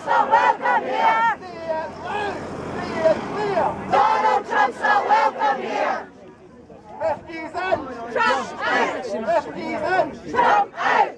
Trump's so welcome here. Donald Trump's so welcome here. Refugees in. Trump out. In. Trump out.